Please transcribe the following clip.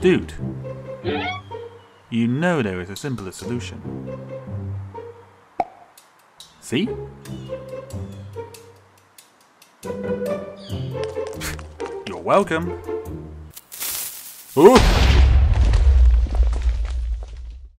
Dude, you know there is a simpler solution. See? You're welcome. Oh!